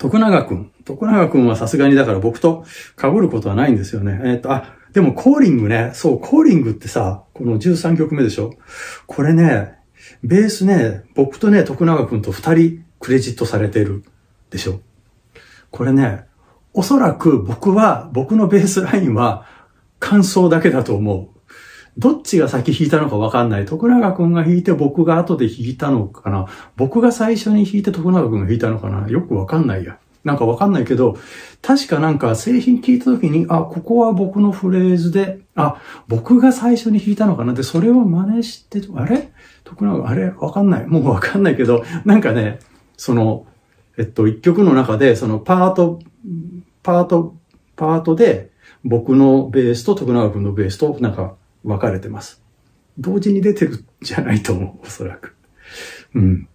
徳永くん。徳永くんはさすがにだから僕と被ることはないんですよね。えっ、と、あ、でもコーリングね。そう、コーリングってさ、この13曲目でしょ？これね、ベースね、僕とね、徳永くんと二人クレジットされてるでしょ？これね、おそらく僕は、僕のベースラインは感想だけだと思う。どっちが先弾いたのかわかんない。徳永くんが弾いて僕が後で弾いたのかな。僕が最初に弾いて徳永くんが弾いたのかな。よくわかんないや。なんかわかんないけど、確かなんか製品聞いた時に、あ、ここは僕のフレーズで、あ、僕が最初に弾いたのかなで、それを真似して、あれ？徳永、あれ？わかんない。もうわかんないけど、なんかね、その、えっと、一曲の中で、そのパート、パート、パートで、僕のベースと徳永君のベースとなんか分かれてます。同時に出てるじゃないと思う、おそらく。うん。